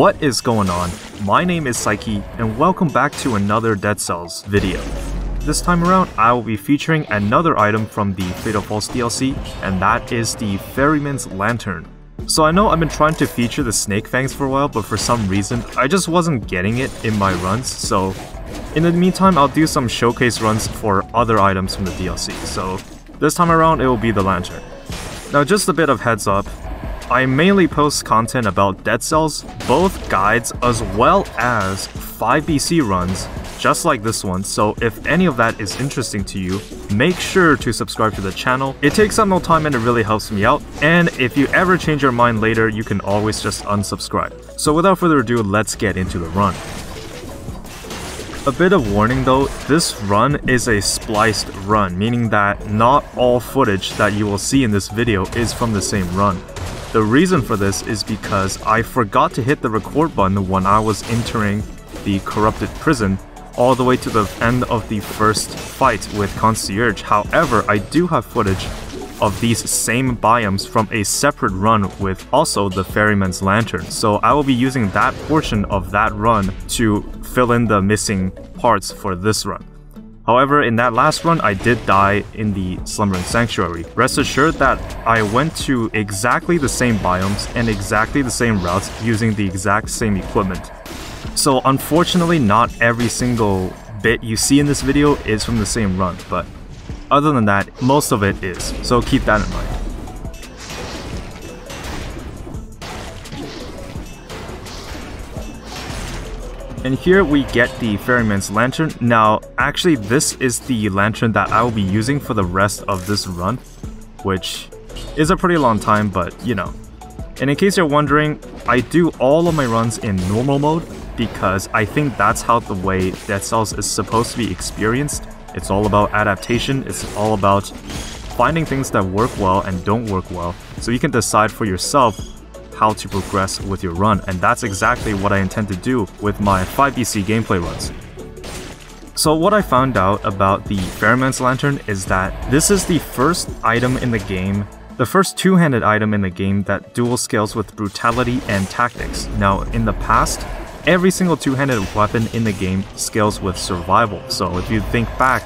What is going on? My name is Pseychie, and welcome back to another Dead Cells video. This time around, I will be featuring another item from the Fatal Falls DLC, and that is the Ferryman's Lantern. So I know I've been trying to feature the Snake Fangs for a while, but for some reason, I just wasn't getting it in my runs, so in the meantime, I'll do some showcase runs for other items from the DLC, so this time around it will be the Lantern. Now just a bit of heads up, I mainly post content about Dead Cells, both guides as well as 5BC runs, just like this one, so if any of that is interesting to you, make sure to subscribe to the channel. It takes up no time and it really helps me out, and if you ever change your mind later, you can always just unsubscribe. So without further ado, let's get into the run. A bit of warning though, this run is a spliced run, meaning that not all footage that you will see in this video is from the same run. The reason for this is because I forgot to hit the record button when I was entering the corrupted prison all the way to the end of the first fight with Concierge. However, I do have footage of these same biomes from a separate run with also the Ferryman's Lantern. So I will be using that portion of that run to fill in the missing parts for this run. However, in that last run, I did die in the Slumbering Sanctuary. Rest assured that I went to exactly the same biomes and exactly the same routes using the exact same equipment. So unfortunately, not every single bit you see in this video is from the same run, but other than that, most of it is, so keep that in mind. And here we get the Ferryman's Lantern. Now, actually this is the lantern that I will be using for the rest of this run, which is a pretty long time, but you know. And in case you're wondering, I do all of my runs in normal mode because I think that's how the way Dead Cells is supposed to be experienced. It's all about adaptation, it's all about finding things that work well and don't work well, so you can decide for yourself how to progress with your run, and that's exactly what I intend to do with my 5BC gameplay runs. So what I found out about the Ferryman's Lantern is that this is the first item in the game, the first two-handed item in the game that dual scales with brutality and tactics. Now, in the past, every single two-handed weapon in the game scales with survival. So if you think back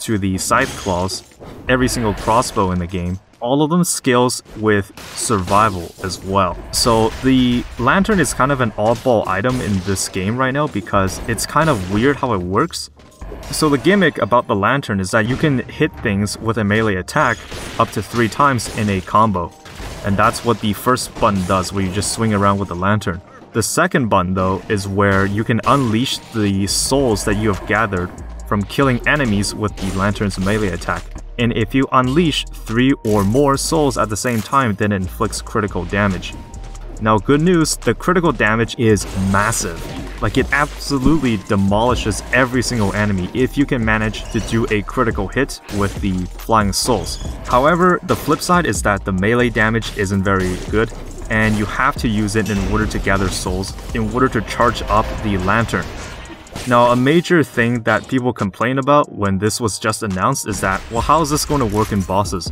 to the Scythe Claws, every single crossbow in the game all of them scales with survival as well. So the lantern is kind of an oddball item in this game right now because it's kind of weird how it works. So the gimmick about the lantern is that you can hit things with a melee attack up to three times in a combo. And that's what the first button does, where you just swing around with the lantern. The second button, though, is where you can unleash the souls that you have gathered from killing enemies with the lantern's melee attack and if you unleash 3 or more souls at the same time, then it inflicts critical damage. Now good news, the critical damage is massive. Like it absolutely demolishes every single enemy if you can manage to do a critical hit with the flying souls. However, the flip side is that the melee damage isn't very good and you have to use it in order to gather souls in order to charge up the lantern. Now, a major thing that people complain about when this was just announced is that, well, how is this going to work in bosses?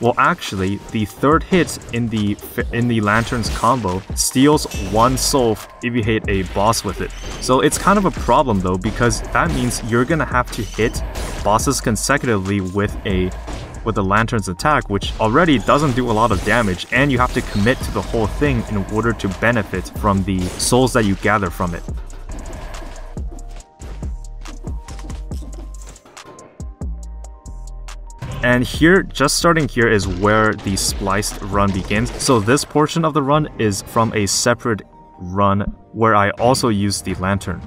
Well, actually, the third hit in the in the Lantern's combo steals one soul if you hit a boss with it. So it's kind of a problem though, because that means you're gonna have to hit bosses consecutively with a with the Lantern's attack, which already doesn't do a lot of damage, and you have to commit to the whole thing in order to benefit from the souls that you gather from it. And here, just starting here is where the spliced run begins. So this portion of the run is from a separate run where I also used the lantern.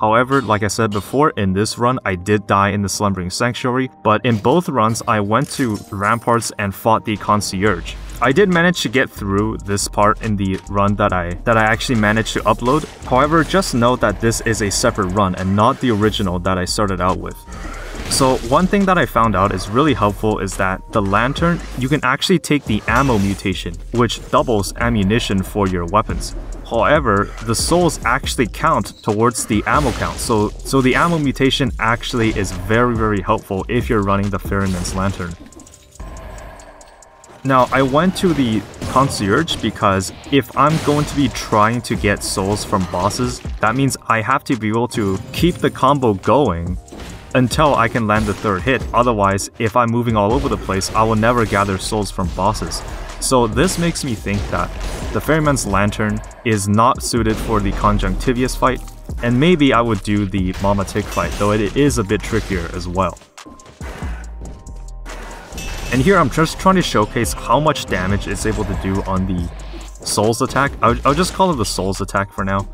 However, like I said before, in this run, I did die in the Slumbering Sanctuary, but in both runs, I went to Ramparts and fought the Concierge. I did manage to get through this part in the run that I that I actually managed to upload. However, just note that this is a separate run and not the original that I started out with. So one thing that I found out is really helpful is that the lantern, you can actually take the ammo mutation, which doubles ammunition for your weapons. However, the souls actually count towards the ammo count, so, so the ammo mutation actually is very very helpful if you're running the Ferryman's Lantern. Now, I went to the concierge because if I'm going to be trying to get souls from bosses, that means I have to be able to keep the combo going until I can land the third hit. Otherwise, if I'm moving all over the place, I will never gather souls from bosses. So this makes me think that the Ferryman's Lantern is not suited for the Conjunctivius fight, and maybe I would do the Mama Tick fight, though it is a bit trickier as well. And here I'm just trying to showcase how much damage it's able to do on the Souls attack. I'll, I'll just call it the Souls attack for now.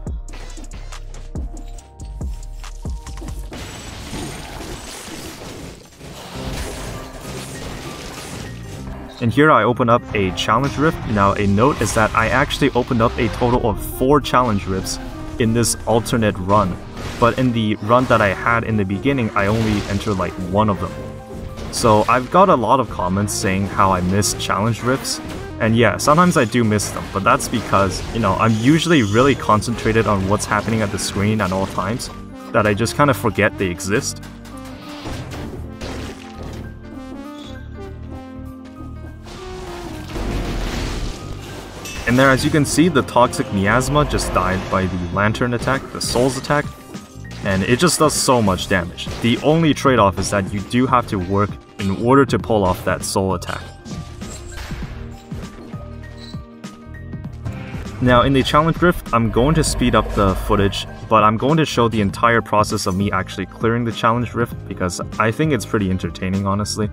And here I open up a challenge rift. Now a note is that I actually opened up a total of 4 challenge rifts in this alternate run. But in the run that I had in the beginning, I only entered like one of them. So I've got a lot of comments saying how I miss challenge rifts. And yeah, sometimes I do miss them, but that's because, you know, I'm usually really concentrated on what's happening at the screen at all times, that I just kind of forget they exist. And there, as you can see, the Toxic Miasma just died by the Lantern attack, the Souls attack, and it just does so much damage. The only trade-off is that you do have to work in order to pull off that Soul attack. Now in the challenge rift, I'm going to speed up the footage, but I'm going to show the entire process of me actually clearing the challenge rift because I think it's pretty entertaining honestly.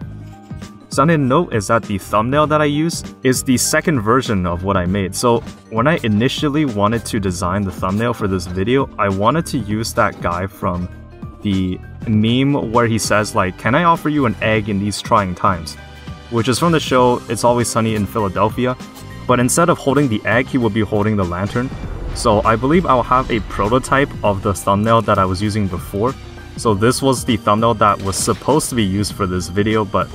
Something to note is that the thumbnail that I use is the second version of what I made. So when I initially wanted to design the thumbnail for this video, I wanted to use that guy from the meme where he says like, can I offer you an egg in these trying times? Which is from the show It's Always Sunny in Philadelphia. But instead of holding the egg, he would be holding the lantern. So I believe I'll have a prototype of the thumbnail that I was using before. So this was the thumbnail that was supposed to be used for this video, but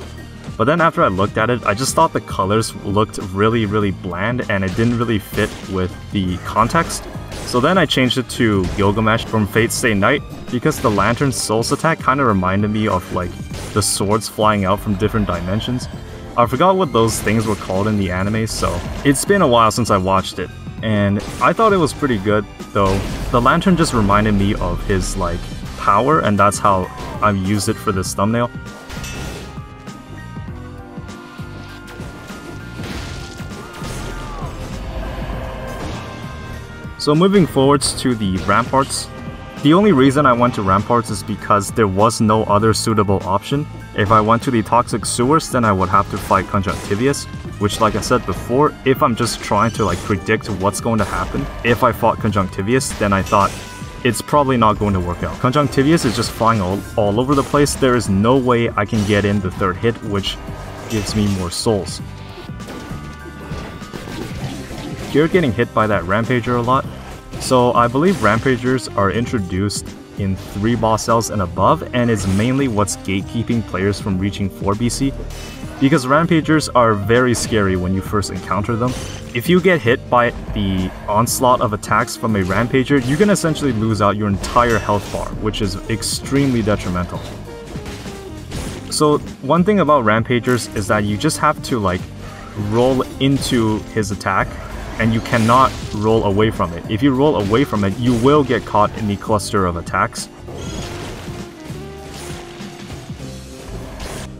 but then after I looked at it, I just thought the colors looked really, really bland and it didn't really fit with the context. So then I changed it to Gilgamesh from Fate Stay Night because the Lantern's Souls attack kind of reminded me of like the swords flying out from different dimensions. I forgot what those things were called in the anime, so it's been a while since I watched it. And I thought it was pretty good, though the lantern just reminded me of his like power and that's how I've used it for this thumbnail. So moving forwards to the ramparts, the only reason I went to ramparts is because there was no other suitable option. If I went to the toxic sewers, then I would have to fight Conjunctivius, which like I said before, if I'm just trying to like predict what's going to happen, if I fought Conjunctivius, then I thought it's probably not going to work out. Conjunctivius is just flying all, all over the place. There is no way I can get in the third hit, which gives me more souls. You're getting hit by that Rampager a lot, so I believe Rampagers are introduced in 3 boss cells and above, and is mainly what's gatekeeping players from reaching 4 BC, because Rampagers are very scary when you first encounter them. If you get hit by the onslaught of attacks from a Rampager, you can essentially lose out your entire health bar, which is extremely detrimental. So one thing about Rampagers is that you just have to like roll into his attack and you cannot roll away from it. If you roll away from it, you will get caught in the cluster of attacks.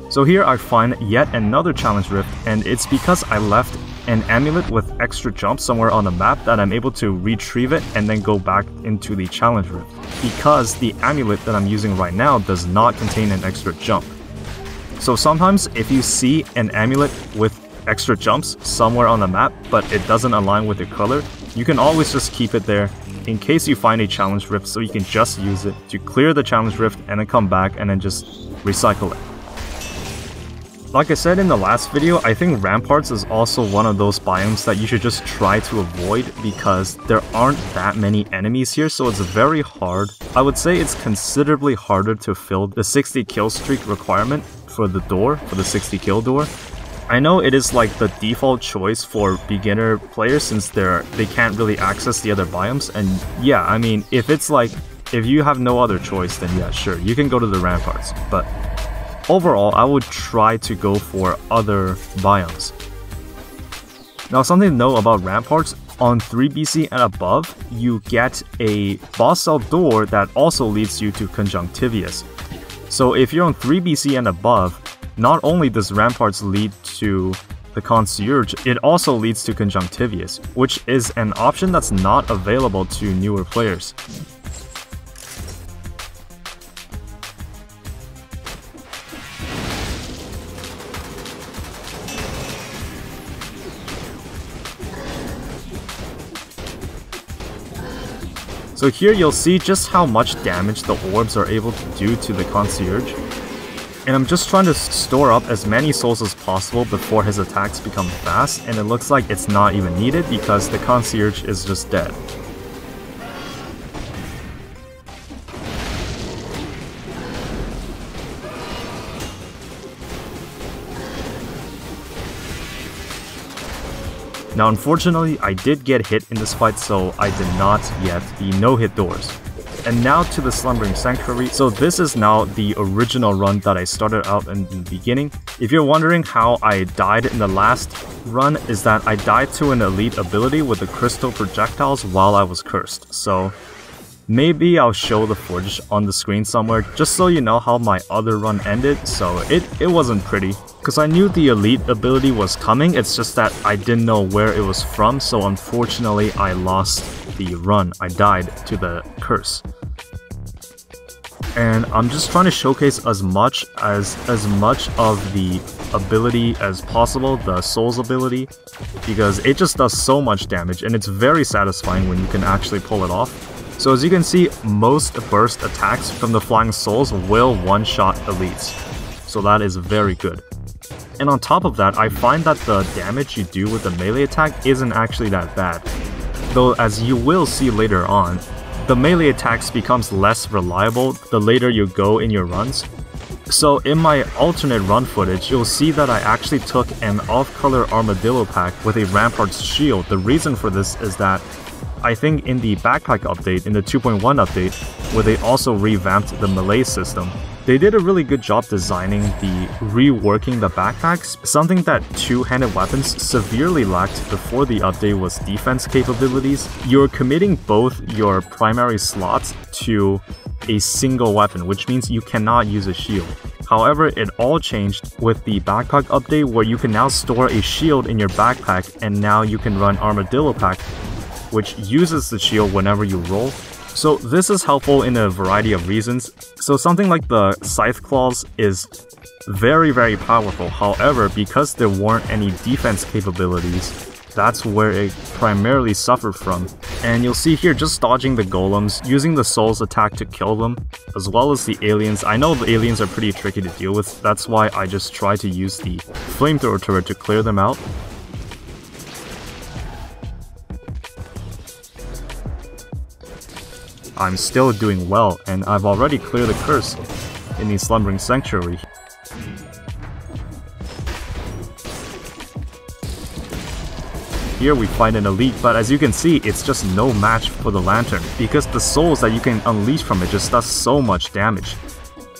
So here I find yet another challenge rift, and it's because I left an amulet with extra jump somewhere on the map that I'm able to retrieve it and then go back into the challenge rift. Because the amulet that I'm using right now does not contain an extra jump. So sometimes if you see an amulet with extra jumps somewhere on the map, but it doesn't align with your color, you can always just keep it there in case you find a challenge rift so you can just use it to clear the challenge rift and then come back and then just recycle it. Like I said in the last video, I think Ramparts is also one of those biomes that you should just try to avoid because there aren't that many enemies here so it's very hard. I would say it's considerably harder to fill the 60 kill streak requirement for the door, for the 60 kill door, I know it is like the default choice for beginner players since they're they can't really access the other biomes and yeah, I mean if it's like if you have no other choice then yeah, sure, you can go to the ramparts, but overall I would try to go for other biomes. Now something to know about ramparts, on 3BC and above, you get a boss cell door that also leads you to Conjunctivius. So if you're on 3BC and above, not only does ramparts lead to the concierge, it also leads to Conjunctivius, which is an option that's not available to newer players. So here you'll see just how much damage the orbs are able to do to the concierge. And I'm just trying to store up as many souls as possible before his attacks become fast, and it looks like it's not even needed because the concierge is just dead. Now unfortunately, I did get hit in this fight, so I did not get the no-hit doors. And now to the Slumbering Sanctuary. So this is now the original run that I started out in the beginning. If you're wondering how I died in the last run, is that I died to an elite ability with the crystal projectiles while I was cursed. So Maybe I'll show the footage on the screen somewhere just so you know how my other run ended, so it, it wasn't pretty. Because I knew the elite ability was coming, it's just that I didn't know where it was from, so unfortunately I lost the run. I died to the curse. And I'm just trying to showcase as much as as much of the ability as possible, the soul's ability, because it just does so much damage and it's very satisfying when you can actually pull it off. So as you can see, most burst attacks from the Flying Souls will one-shot elites. So that is very good. And on top of that, I find that the damage you do with the melee attack isn't actually that bad. Though as you will see later on, the melee attacks becomes less reliable the later you go in your runs. So in my alternate run footage, you'll see that I actually took an off-color armadillo pack with a Rampart's shield. The reason for this is that I think in the backpack update, in the 2.1 update, where they also revamped the melee system, they did a really good job designing the reworking the backpacks. Something that two-handed weapons severely lacked before the update was defense capabilities. You're committing both your primary slots to a single weapon, which means you cannot use a shield. However, it all changed with the backpack update where you can now store a shield in your backpack and now you can run Armadillo Pack which uses the shield whenever you roll. So this is helpful in a variety of reasons. So something like the Scythe Claws is very very powerful, however because there weren't any defense capabilities, that's where it primarily suffered from. And you'll see here just dodging the golems, using the soul's attack to kill them, as well as the aliens. I know the aliens are pretty tricky to deal with, that's why I just try to use the flamethrower turret to clear them out. I'm still doing well, and I've already cleared the curse in the Slumbering Sanctuary. Here we find an elite, but as you can see, it's just no match for the lantern, because the souls that you can unleash from it just does so much damage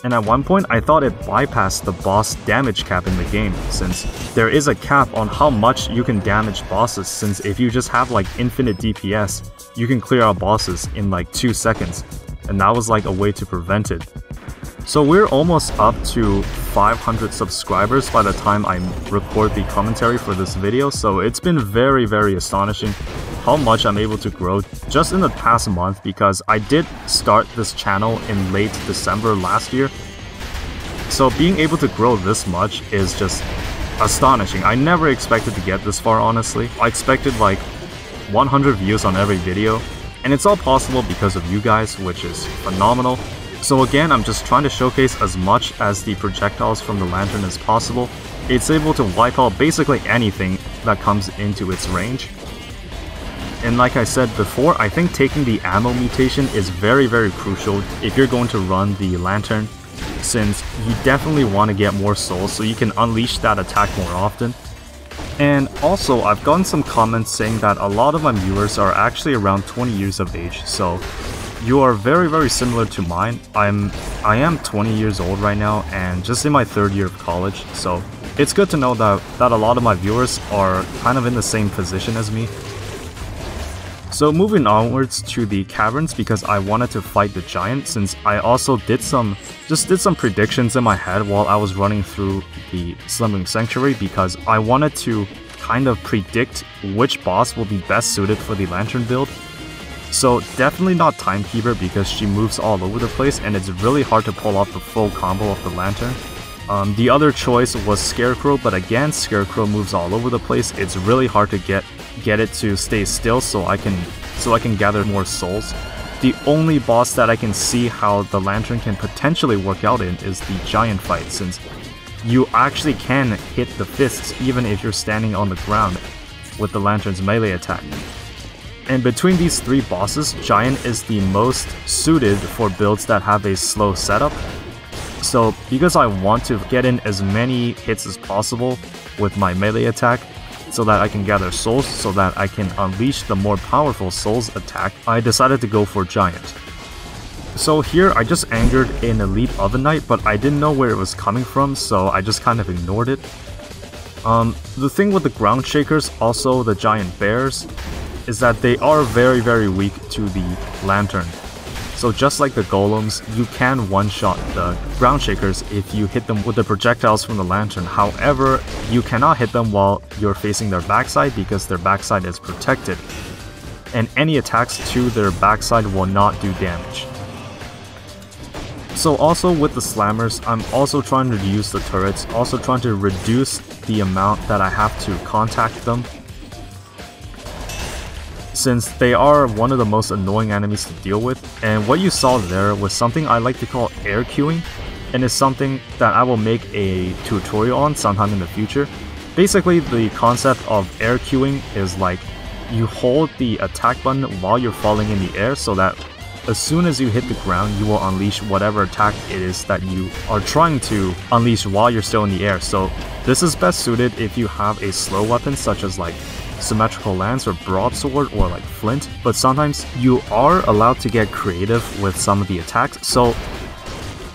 and at one point I thought it bypassed the boss damage cap in the game, since there is a cap on how much you can damage bosses since if you just have like infinite DPS, you can clear out bosses in like 2 seconds, and that was like a way to prevent it. So we're almost up to 500 subscribers by the time I record the commentary for this video, so it's been very very astonishing how much I'm able to grow just in the past month because I did start this channel in late December last year. So being able to grow this much is just astonishing. I never expected to get this far honestly. I expected like 100 views on every video and it's all possible because of you guys which is phenomenal. So again, I'm just trying to showcase as much as the projectiles from the lantern as possible. It's able to wipe out basically anything that comes into its range. And like I said before, I think taking the ammo mutation is very very crucial if you're going to run the Lantern, since you definitely want to get more souls so you can unleash that attack more often. And also, I've gotten some comments saying that a lot of my viewers are actually around 20 years of age, so you are very very similar to mine. I'm I am 20 years old right now and just in my third year of college, so it's good to know that, that a lot of my viewers are kind of in the same position as me. So moving onwards to the caverns because I wanted to fight the giant since I also did some just did some predictions in my head while I was running through the Slumbering Sanctuary because I wanted to kind of predict which boss will be best suited for the lantern build. So definitely not Timekeeper because she moves all over the place and it's really hard to pull off the full combo of the lantern. Um, the other choice was Scarecrow, but again, Scarecrow moves all over the place. It's really hard to get get it to stay still so I can so I can gather more souls. The only boss that I can see how the lantern can potentially work out in is the giant fight since you actually can hit the fists even if you're standing on the ground with the lantern's melee attack. And between these three bosses, Giant is the most suited for builds that have a slow setup. So because I want to get in as many hits as possible with my melee attack, so that I can gather souls so that I can unleash the more powerful souls attack, I decided to go for Giant. So here I just angered an Elite Oven Knight, but I didn't know where it was coming from, so I just kind of ignored it. Um, the thing with the Ground Shakers, also the Giant Bears, is that they are very very weak to the Lantern. So just like the golems, you can one-shot the ground shakers if you hit them with the projectiles from the lantern. However, you cannot hit them while you're facing their backside because their backside is protected. And any attacks to their backside will not do damage. So also with the slammers, I'm also trying to reduce the turrets, also trying to reduce the amount that I have to contact them since they are one of the most annoying enemies to deal with, and what you saw there was something I like to call air queuing, and it's something that I will make a tutorial on sometime in the future. Basically, the concept of air queuing is like you hold the attack button while you're falling in the air so that as soon as you hit the ground, you will unleash whatever attack it is that you are trying to unleash while you're still in the air. So this is best suited if you have a slow weapon such as like symmetrical lance or broadsword or like flint, but sometimes you are allowed to get creative with some of the attacks. So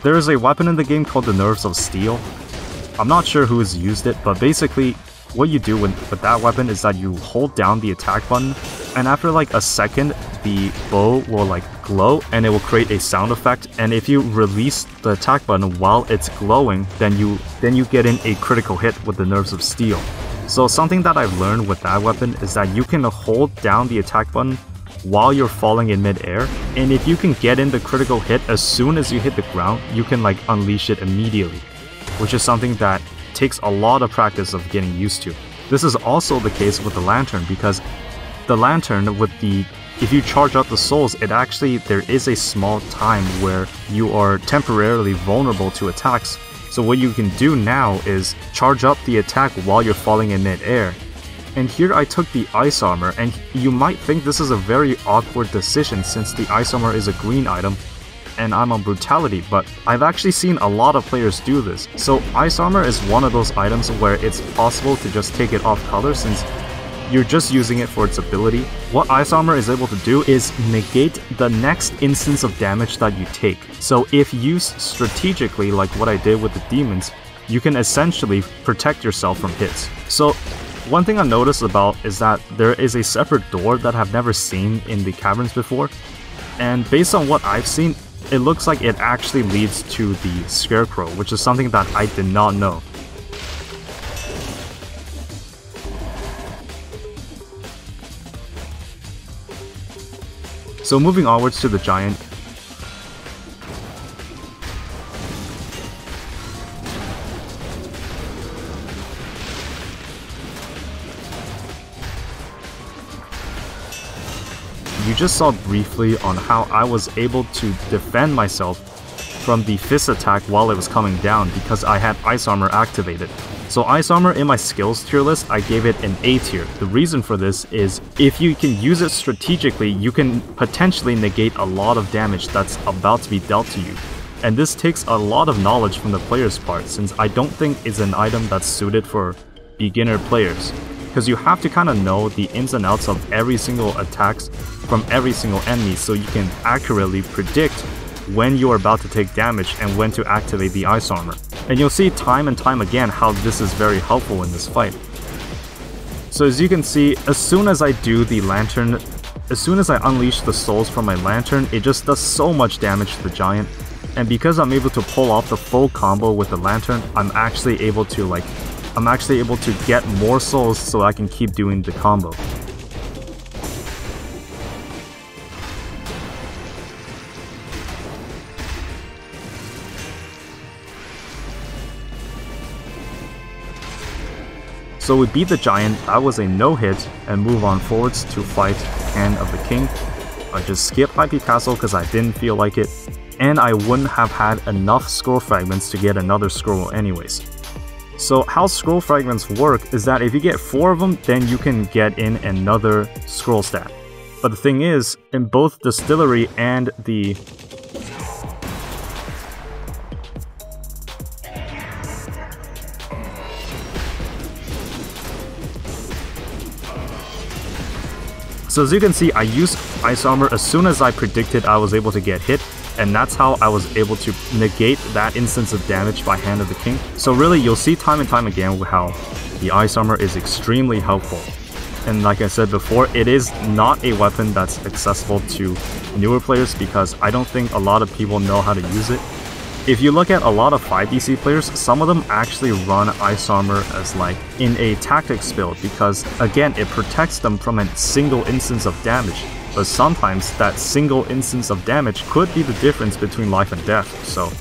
there is a weapon in the game called the Nerves of Steel. I'm not sure who has used it, but basically what you do with, with that weapon is that you hold down the attack button and after like a second the bow will like glow and it will create a sound effect and if you release the attack button while it's glowing then you then you get in a critical hit with the nerves of steel so something that I've learned with that weapon is that you can hold down the attack button while you're falling in midair, and if you can get in the critical hit as soon as you hit the ground, you can like unleash it immediately, which is something that takes a lot of practice of getting used to. This is also the case with the lantern because the lantern with the if you charge up the souls, it actually there is a small time where you are temporarily vulnerable to attacks so what you can do now is charge up the attack while you're falling in mid-air. And here I took the Ice Armor, and you might think this is a very awkward decision since the Ice Armor is a green item, and I'm on Brutality, but I've actually seen a lot of players do this. So Ice Armor is one of those items where it's possible to just take it off color since you're just using it for its ability. What Ice Armor is able to do is negate the next instance of damage that you take. So if used strategically like what I did with the demons, you can essentially protect yourself from hits. So one thing I noticed about is that there is a separate door that I've never seen in the caverns before, and based on what I've seen, it looks like it actually leads to the Scarecrow, which is something that I did not know. So moving onwards to the giant. You just saw briefly on how I was able to defend myself from the fist attack while it was coming down because I had ice armor activated. So Ice Armor in my skills tier list, I gave it an A tier. The reason for this is if you can use it strategically, you can potentially negate a lot of damage that's about to be dealt to you. And this takes a lot of knowledge from the player's part since I don't think it's an item that's suited for beginner players. Because you have to kind of know the ins and outs of every single attacks from every single enemy so you can accurately predict when you're about to take damage and when to activate the Ice Armor. And you'll see time and time again how this is very helpful in this fight. So as you can see, as soon as I do the lantern, as soon as I unleash the souls from my lantern, it just does so much damage to the giant. And because I'm able to pull off the full combo with the lantern, I'm actually able to like, I'm actually able to get more souls so I can keep doing the combo. So we beat the giant, that was a no-hit, and move on forwards to fight Hand of the King. I just skipped Hype Castle because I didn't feel like it, and I wouldn't have had enough scroll fragments to get another scroll anyways. So how scroll fragments work is that if you get 4 of them, then you can get in another scroll stat. But the thing is, in both Distillery and the So as you can see, I used Ice Armor as soon as I predicted I was able to get hit, and that's how I was able to negate that instance of damage by Hand of the King. So really, you'll see time and time again how the Ice Armor is extremely helpful. And like I said before, it is not a weapon that's accessible to newer players because I don't think a lot of people know how to use it. If you look at a lot of 5BC players, some of them actually run Ice Armor as like in a tactics build because again, it protects them from a single instance of damage. But sometimes that single instance of damage could be the difference between life and death, so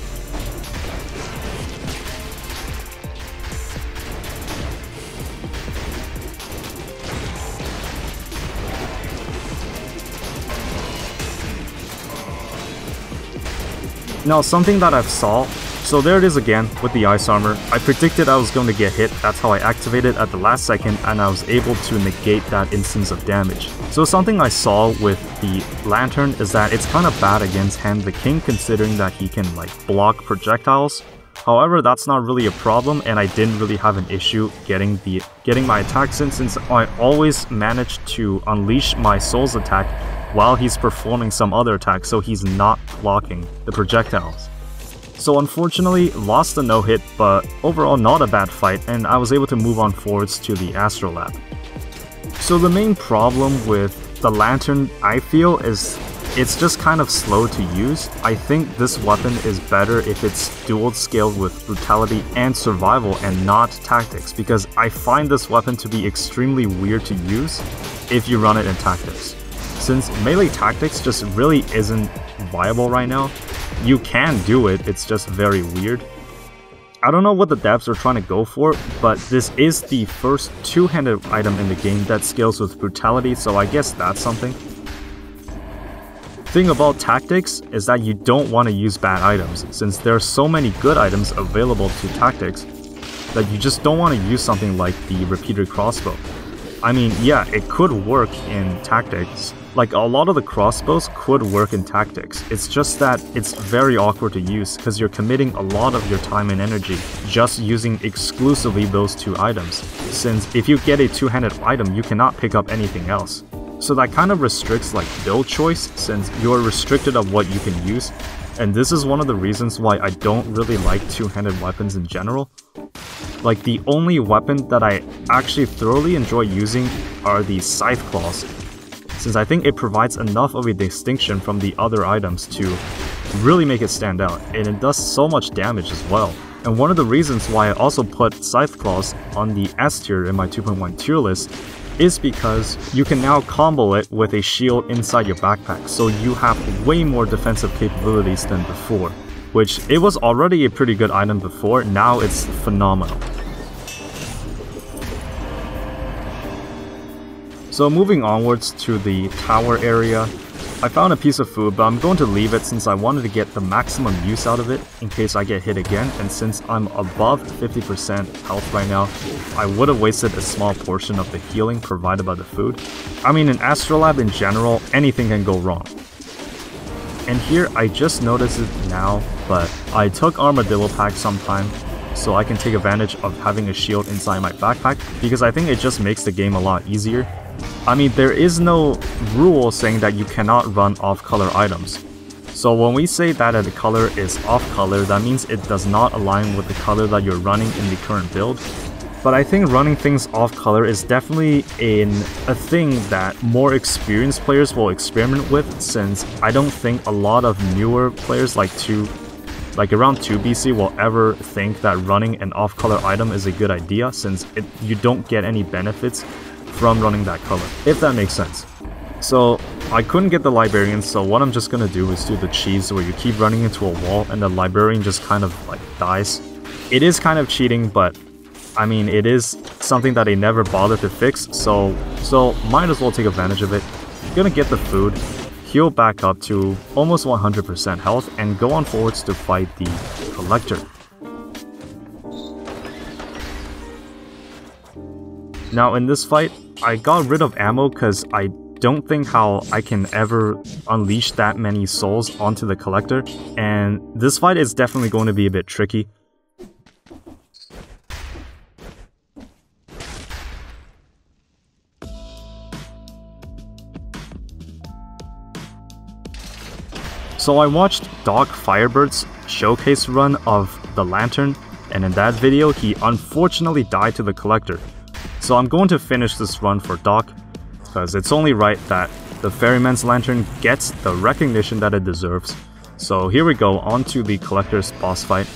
Now something that I've saw, so there it is again with the ice armor. I predicted I was going to get hit, that's how I activated at the last second and I was able to negate that instance of damage. So something I saw with the lantern is that it's kind of bad against Hand the King considering that he can like block projectiles. However, that's not really a problem and I didn't really have an issue getting the getting my attacks in since I always managed to unleash my soul's attack while he's performing some other attack so he's not blocking the projectiles. So unfortunately, lost the no-hit, but overall not a bad fight, and I was able to move on forwards to the Astrolab. So the main problem with the Lantern, I feel, is it's just kind of slow to use. I think this weapon is better if it's dual scaled with brutality and survival and not tactics, because I find this weapon to be extremely weird to use if you run it in tactics since melee tactics just really isn't viable right now, you can do it, it's just very weird. I don't know what the devs are trying to go for, but this is the first two-handed item in the game that scales with brutality, so I guess that's something. Thing about tactics is that you don't want to use bad items, since there are so many good items available to tactics that you just don't want to use something like the Repeater Crossbow. I mean, yeah, it could work in tactics, like a lot of the crossbows could work in tactics, it's just that it's very awkward to use because you're committing a lot of your time and energy just using exclusively those two items, since if you get a two-handed item you cannot pick up anything else. So that kind of restricts like build choice since you're restricted of what you can use, and this is one of the reasons why I don't really like two-handed weapons in general. Like the only weapon that I actually thoroughly enjoy using are the scythe claws, since I think it provides enough of a distinction from the other items to really make it stand out, and it does so much damage as well. And one of the reasons why I also put Scythe Claws on the S tier in my 2.1 tier list is because you can now combo it with a shield inside your backpack, so you have way more defensive capabilities than before. Which, it was already a pretty good item before, now it's phenomenal. So moving onwards to the tower area, I found a piece of food, but I'm going to leave it since I wanted to get the maximum use out of it in case I get hit again, and since I'm above 50% health right now, I would have wasted a small portion of the healing provided by the food. I mean, in Astrolab in general, anything can go wrong. And here, I just noticed it now, but I took Armadillo Pack sometime, so I can take advantage of having a shield inside my backpack, because I think it just makes the game a lot easier I mean, there is no rule saying that you cannot run off-color items. So when we say that a color is off color, that means it does not align with the color that you're running in the current build. But I think running things off color is definitely in a thing that more experienced players will experiment with since I don't think a lot of newer players like 2 like around 2 BC will ever think that running an off color item is a good idea since it, you don't get any benefits from running that color, if that makes sense. So I couldn't get the librarian, so what I'm just gonna do is do the cheese where you keep running into a wall and the librarian just kind of like dies. It is kind of cheating, but I mean, it is something that they never bothered to fix, so so might as well take advantage of it. Gonna get the food, heal back up to almost 100% health, and go on forwards to fight the Collector. Now in this fight, I got rid of ammo because I don't think how I can ever unleash that many souls onto the Collector, and this fight is definitely going to be a bit tricky. So I watched Doc Firebird's showcase run of the Lantern, and in that video he unfortunately died to the Collector. So I'm going to finish this run for Doc, because it's only right that the Ferryman's Lantern gets the recognition that it deserves. So here we go, on to the Collector's boss fight.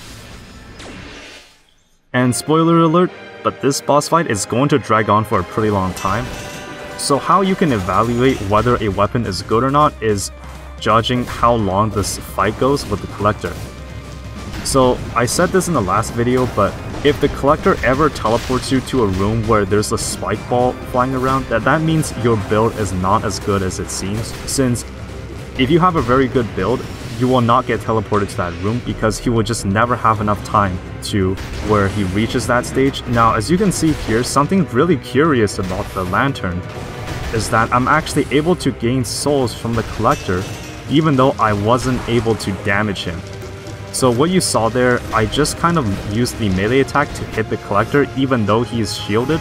And spoiler alert, but this boss fight is going to drag on for a pretty long time. So how you can evaluate whether a weapon is good or not is judging how long this fight goes with the collector. So I said this in the last video, but if the collector ever teleports you to a room where there's a spike ball flying around, that, that means your build is not as good as it seems, since if you have a very good build, you will not get teleported to that room because he will just never have enough time to where he reaches that stage. Now, as you can see here, something really curious about the lantern is that I'm actually able to gain souls from the collector even though I wasn't able to damage him. So what you saw there, I just kind of used the melee attack to hit the collector even though he is shielded.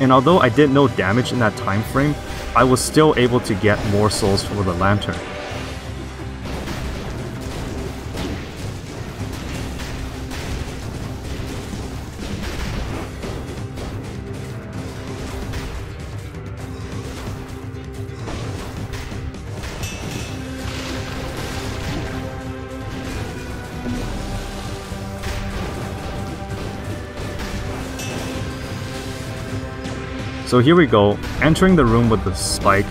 And although I did no damage in that time frame, I was still able to get more souls for the lantern. So here we go, entering the room with the spike,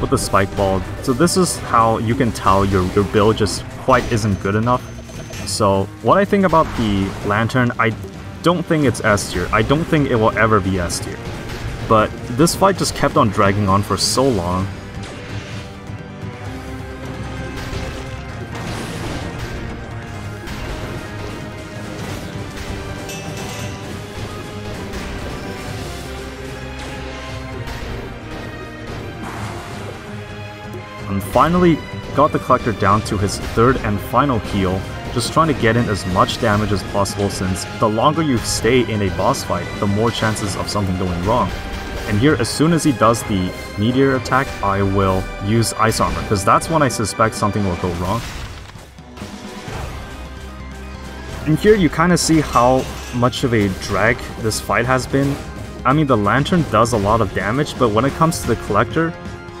with the spike ball. So this is how you can tell your, your build just quite isn't good enough. So what I think about the Lantern, I don't think it's S tier. I don't think it will ever be S tier. But this fight just kept on dragging on for so long finally got the Collector down to his third and final heal, just trying to get in as much damage as possible since the longer you stay in a boss fight, the more chances of something going wrong. And here, as soon as he does the meteor attack, I will use Ice Armor, because that's when I suspect something will go wrong. And here you kind of see how much of a drag this fight has been. I mean, the Lantern does a lot of damage, but when it comes to the Collector,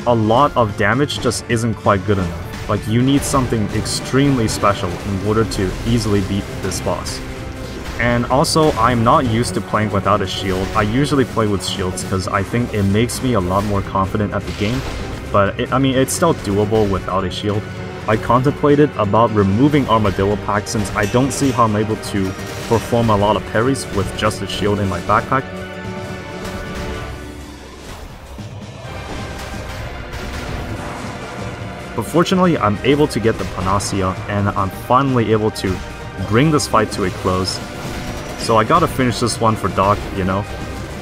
a lot of damage just isn't quite good enough. Like you need something extremely special in order to easily beat this boss. And also, I'm not used to playing without a shield. I usually play with shields because I think it makes me a lot more confident at the game. But it, I mean, it's still doable without a shield. I contemplated about removing Armadillo Pack since I don't see how I'm able to perform a lot of parries with just a shield in my backpack. But fortunately, I'm able to get the Panacea, and I'm finally able to bring this fight to a close. So I gotta finish this one for Doc, you know,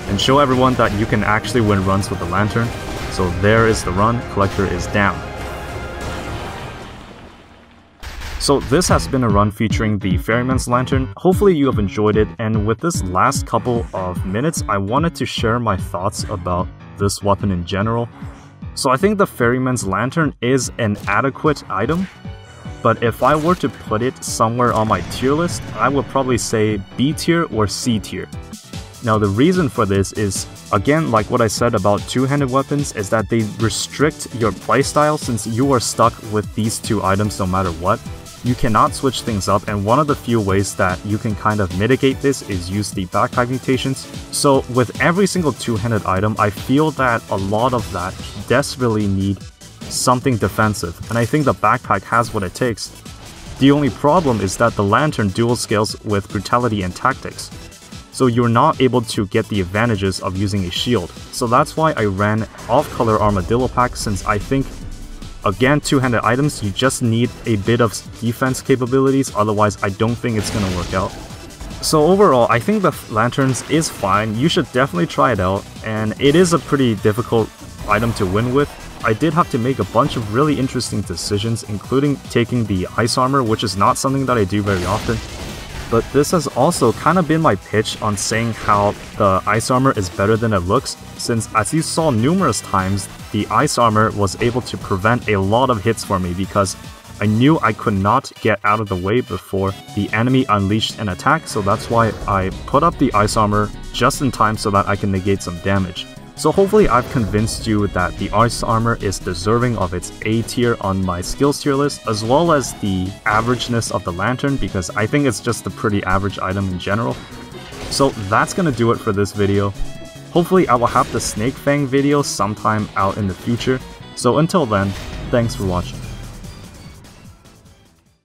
and show everyone that you can actually win runs with the Lantern. So there is the run, Collector is down. So this has been a run featuring the Ferryman's Lantern. Hopefully you have enjoyed it, and with this last couple of minutes, I wanted to share my thoughts about this weapon in general. So I think the Ferryman's Lantern is an adequate item. but if I were to put it somewhere on my tier list, I would probably say B tier or C tier. Now the reason for this is, again like what I said about two-handed weapons, is that they restrict your playstyle since you are stuck with these two items no matter what. You cannot switch things up and one of the few ways that you can kind of mitigate this is use the backpack mutations. So with every single two-handed item, I feel that a lot of that desperately need something defensive, and I think the backpack has what it takes. The only problem is that the lantern dual scales with brutality and tactics, so you're not able to get the advantages of using a shield. So that's why I ran off-color armadillo pack since I think Again, two-handed items, you just need a bit of defense capabilities, otherwise I don't think it's gonna work out. So overall, I think the Lanterns is fine, you should definitely try it out, and it is a pretty difficult item to win with, I did have to make a bunch of really interesting decisions, including taking the ice armor, which is not something that I do very often. But this has also kind of been my pitch on saying how the ice armor is better than it looks, since as you saw numerous times, the ice armor was able to prevent a lot of hits for me because I knew I could not get out of the way before the enemy unleashed an attack, so that's why I put up the ice armor just in time so that I can negate some damage. So hopefully I've convinced you that the Ice Armor is deserving of its A tier on my skills tier list, as well as the averageness of the Lantern, because I think it's just a pretty average item in general. So that's gonna do it for this video. Hopefully I will have the Snake Fang video sometime out in the future, so until then, thanks for watching.